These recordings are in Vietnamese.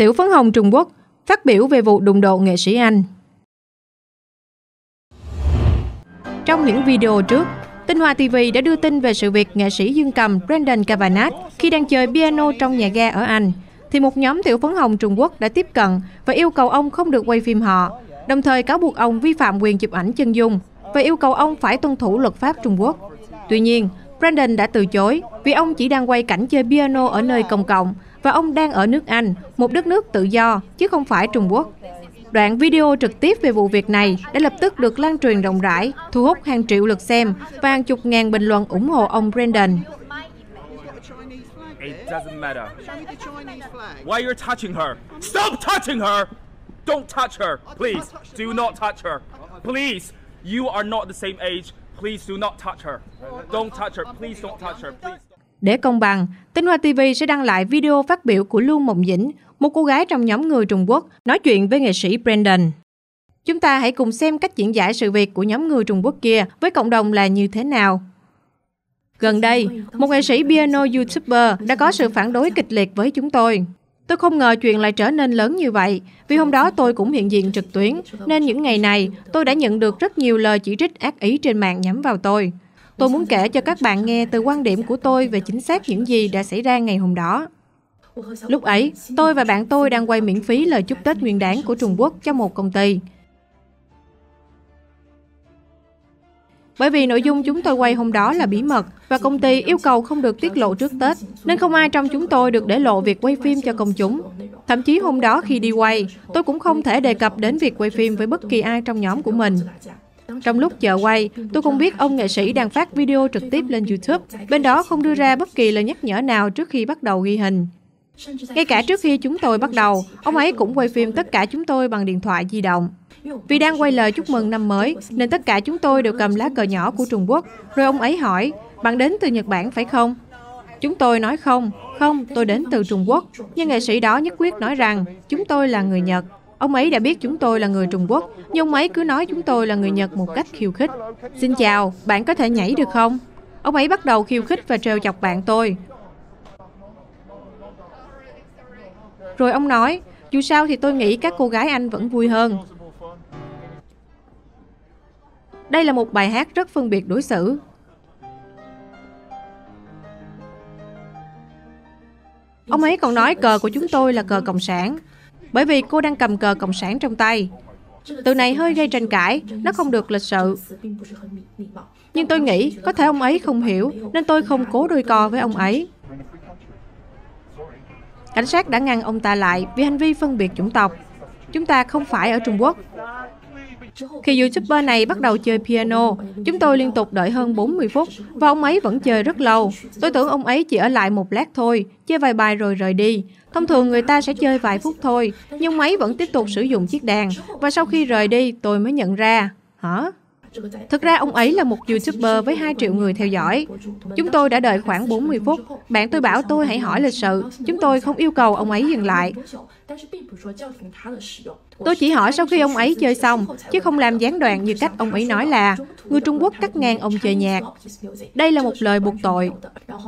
Tiểu Phấn Hồng Trung Quốc phát biểu về vụ đụng độ nghệ sĩ Anh. Trong những video trước, Tinh Hoa TV đã đưa tin về sự việc nghệ sĩ dương cầm Brandon Kavanagh khi đang chơi piano trong nhà ga ở Anh, thì một nhóm tiểu phấn hồng Trung Quốc đã tiếp cận và yêu cầu ông không được quay phim họ, đồng thời cáo buộc ông vi phạm quyền chụp ảnh chân dung và yêu cầu ông phải tuân thủ luật pháp Trung Quốc. Tuy nhiên, Brandon đã từ chối vì ông chỉ đang quay cảnh chơi piano ở nơi công cộng và ông đang ở nước Anh, một đất nước tự do, chứ không phải Trung Quốc. Đoạn video trực tiếp về vụ việc này đã lập tức được lan truyền rộng rãi, thu hút hàng triệu lượt xem và hàng chục ngàn bình luận ủng hộ ông Brandon. It doesn't matter. Why you're touching her? Stop touching her! Don't touch her, please. Do not touch her. Please. You are not the same age. Please do not touch her. Don't touch her. Please don't touch her. Please. Để công bằng, Tinh Hoa TV sẽ đăng lại video phát biểu của Lưu Mộng Dĩnh, một cô gái trong nhóm người Trung Quốc, nói chuyện với nghệ sĩ Brandon. Chúng ta hãy cùng xem cách diễn giải sự việc của nhóm người Trung Quốc kia với cộng đồng là như thế nào. Gần đây, một nghệ sĩ piano YouTuber đã có sự phản đối kịch liệt với chúng tôi. Tôi không ngờ chuyện lại trở nên lớn như vậy, vì hôm đó tôi cũng hiện diện trực tuyến, nên những ngày này tôi đã nhận được rất nhiều lời chỉ trích ác ý trên mạng nhắm vào tôi. Tôi muốn kể cho các bạn nghe từ quan điểm của tôi về chính xác những gì đã xảy ra ngày hôm đó. Lúc ấy, tôi và bạn tôi đang quay miễn phí lời chúc Tết Nguyên đán của Trung Quốc cho một công ty. Bởi vì nội dung chúng tôi quay hôm đó là bí mật và công ty yêu cầu không được tiết lộ trước Tết, nên không ai trong chúng tôi được để lộ việc quay phim cho công chúng. Thậm chí hôm đó khi đi quay, tôi cũng không thể đề cập đến việc quay phim với bất kỳ ai trong nhóm của mình. Trong lúc chờ quay, tôi không biết ông nghệ sĩ đang phát video trực tiếp lên YouTube. Bên đó không đưa ra bất kỳ lời nhắc nhở nào trước khi bắt đầu ghi hình. Ngay cả trước khi chúng tôi bắt đầu, ông ấy cũng quay phim tất cả chúng tôi bằng điện thoại di động. Vì đang quay lời chúc mừng năm mới, nên tất cả chúng tôi đều cầm lá cờ nhỏ của Trung Quốc. Rồi ông ấy hỏi, bạn đến từ Nhật Bản phải không? Chúng tôi nói không, không, tôi đến từ Trung Quốc. Nhưng nghệ sĩ đó nhất quyết nói rằng, chúng tôi là người Nhật. Ông ấy đã biết chúng tôi là người Trung Quốc, nhưng ông ấy cứ nói chúng tôi là người Nhật một cách khiêu khích. Xin chào, bạn có thể nhảy được không? Ông ấy bắt đầu khiêu khích và trêu chọc bạn tôi. Rồi ông nói, dù sao thì tôi nghĩ các cô gái Anh vẫn vui hơn. Đây là một bài hát rất phân biệt đối xử. Ông ấy còn nói cờ của chúng tôi là cờ Cộng sản, bởi vì cô đang cầm cờ Cộng sản trong tay. Từ này hơi gây tranh cãi, nó không được lịch sự. Nhưng tôi nghĩ có thể ông ấy không hiểu, nên tôi không cố đôi co với ông ấy. Cảnh sát đã ngăn ông ta lại vì hành vi phân biệt chủng tộc. Chúng ta không phải ở Trung Quốc. Khi YouTuber này bắt đầu chơi piano, chúng tôi liên tục đợi hơn 40 phút và ông ấy vẫn chơi rất lâu. Tôi tưởng ông ấy chỉ ở lại một lát thôi, chơi vài bài rồi rời đi. Thông thường người ta sẽ chơi vài phút thôi, nhưng máy vẫn tiếp tục sử dụng chiếc đàn. Và sau khi rời đi, tôi mới nhận ra. Hả? Thực ra ông ấy là một YouTuber với 2 triệu người theo dõi. Chúng tôi đã đợi khoảng 40 phút. Bạn tôi bảo tôi hãy hỏi lịch sự. Chúng tôi không yêu cầu ông ấy dừng lại. Tôi chỉ hỏi sau khi ông ấy chơi xong, chứ không làm gián đoạn như cách ông ấy nói là người Trung Quốc cắt ngang ông chơi nhạc. Đây là một lời buộc tội.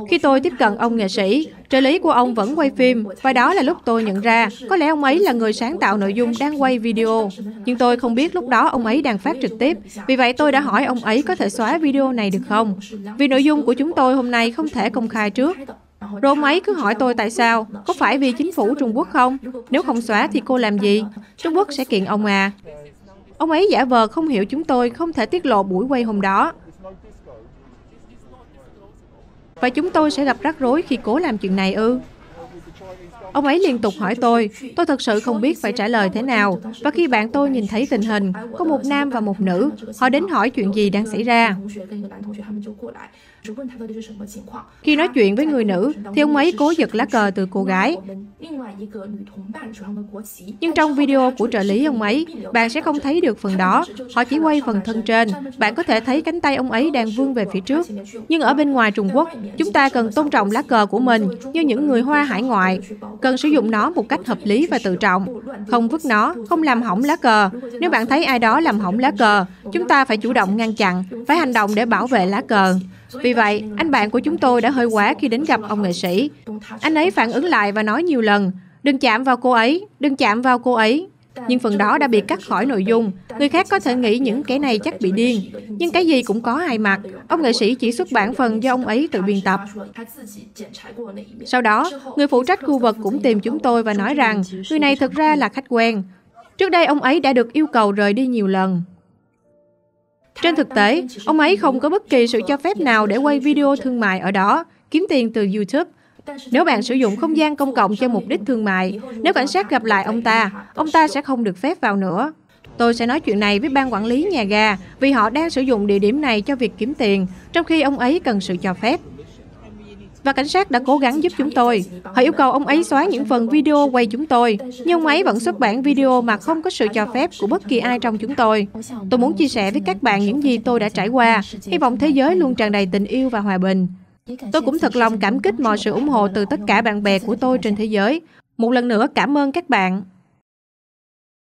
Khi tôi tiếp cận ông nghệ sĩ, trợ lý của ông vẫn quay phim và đó là lúc tôi nhận ra có lẽ ông ấy là người sáng tạo nội dung đang quay video. Nhưng tôi không biết lúc đó ông ấy đang phát trực tiếp. Vì vậy tôi đã hỏi ông ấy có thể xóa video này được không? Vì nội dung của chúng tôi hôm nay không thể công khai trước. Rồi ông ấy cứ hỏi tôi tại sao, có phải vì chính phủ Trung Quốc không? Nếu không xóa thì cô làm gì? Trung Quốc sẽ kiện ông à. Ông ấy giả vờ không hiểu chúng tôi không thể tiết lộ buổi quay hôm đó. Và chúng tôi sẽ gặp rắc rối khi cố làm chuyện này ư? Ông ấy liên tục hỏi tôi, tôi thật sự không biết phải trả lời thế nào. Và khi bạn tôi nhìn thấy tình hình, có một nam và một nữ, họ đến hỏi chuyện gì đang xảy ra. Khi nói chuyện với người nữ, thì ông ấy cố giật lá cờ từ cô gái. Nhưng trong video của trợ lý ông ấy, bạn sẽ không thấy được phần đó. Họ chỉ quay phần thân trên. Bạn có thể thấy cánh tay ông ấy đang vươn về phía trước. Nhưng ở bên ngoài Trung Quốc, chúng ta cần tôn trọng lá cờ của mình như những người Hoa hải ngoại. Cần sử dụng nó một cách hợp lý và tự trọng. Không vứt nó, không làm hỏng lá cờ. Nếu bạn thấy ai đó làm hỏng lá cờ, chúng ta phải chủ động ngăn chặn, phải hành động để bảo vệ lá cờ. Vì vậy, anh bạn của chúng tôi đã hơi quá khi đến gặp ông nghệ sĩ. Anh ấy phản ứng lại và nói nhiều lần, Đừng chạm vào cô ấy, đừng chạm vào cô ấy. Nhưng phần đó đã bị cắt khỏi nội dung. Người khác có thể nghĩ những kẻ này chắc bị điên. Nhưng cái gì cũng có hai mặt. Ông nghệ sĩ chỉ xuất bản phần do ông ấy tự biên tập. Sau đó, người phụ trách khu vực cũng tìm chúng tôi và nói rằng người này thực ra là khách quen. Trước đây ông ấy đã được yêu cầu rời đi nhiều lần. Trên thực tế, ông ấy không có bất kỳ sự cho phép nào để quay video thương mại ở đó, kiếm tiền từ YouTube. Nếu bạn sử dụng không gian công cộng cho mục đích thương mại, nếu cảnh sát gặp lại ông ta, ông ta sẽ không được phép vào nữa. Tôi sẽ nói chuyện này với ban quản lý nhà ga vì họ đang sử dụng địa điểm này cho việc kiếm tiền, trong khi ông ấy cần sự cho phép. Và cảnh sát đã cố gắng giúp chúng tôi. Họ yêu cầu ông ấy xóa những phần video quay chúng tôi, nhưng ông ấy vẫn xuất bản video mà không có sự cho phép của bất kỳ ai trong chúng tôi. Tôi muốn chia sẻ với các bạn những gì tôi đã trải qua, hy vọng thế giới luôn tràn đầy tình yêu và hòa bình. Tôi cũng thật lòng cảm kích mọi sự ủng hộ từ tất cả bạn bè của tôi trên thế giới. Một lần nữa cảm ơn các bạn.